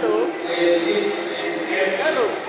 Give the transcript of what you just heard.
Hello. Hello.